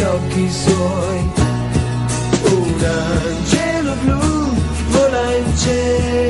negli occhi suoi. Un angelo blu vola in cielo.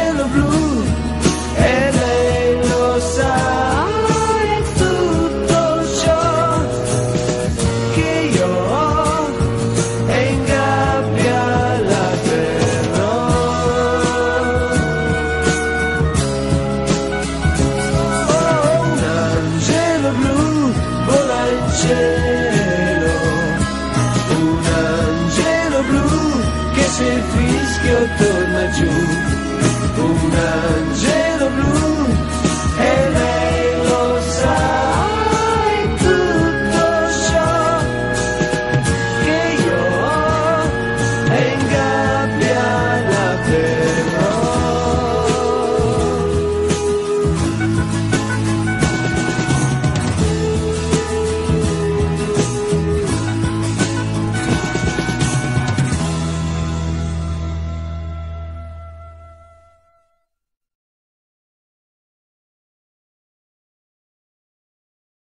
Σε βήσκε ο τούμας χού.